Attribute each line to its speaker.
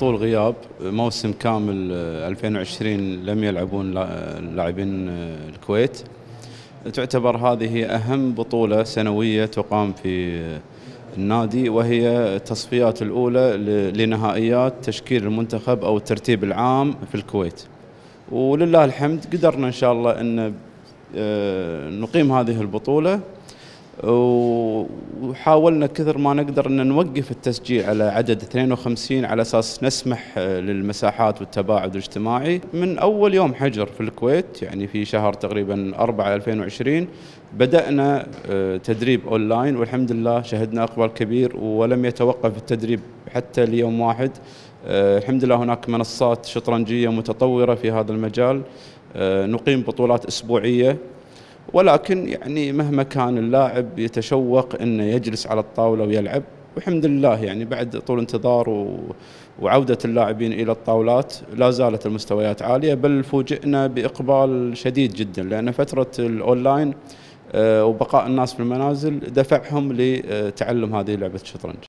Speaker 1: طول غياب موسم كامل 2020 لم يلعبون لاعبين الكويت. تعتبر هذه أهم بطولة سنوية تقام في النادي وهي التصفيات الأولى لنهائيات تشكيل المنتخب أو الترتيب العام في الكويت. ولله الحمد قدرنا إن شاء الله أن نقيم هذه البطولة. وحاولنا كثر ما نقدر إن نوقف التسجيل على عدد 52 على أساس نسمح للمساحات والتباعد الاجتماعي. من أول يوم حجر في الكويت يعني في شهر تقريبا 4 2020 بدأنا تدريب أونلاين والحمد لله شهدنا إقبال كبير ولم يتوقف التدريب حتى ليوم واحد. الحمد لله هناك منصات شطرنجية متطورة في هذا المجال. نقيم بطولات أسبوعية. ولكن يعني مهما كان اللاعب يتشوق إنه يجلس على الطاولة ويلعب والحمد لله يعني بعد طول انتظار وعودة اللاعبين إلى الطاولات لا زالت المستويات عالية بل فوجئنا بإقبال شديد جدا لأن فترة الأونلاين وبقاء الناس في المنازل دفعهم لتعلم هذه لعبة الشطرنج.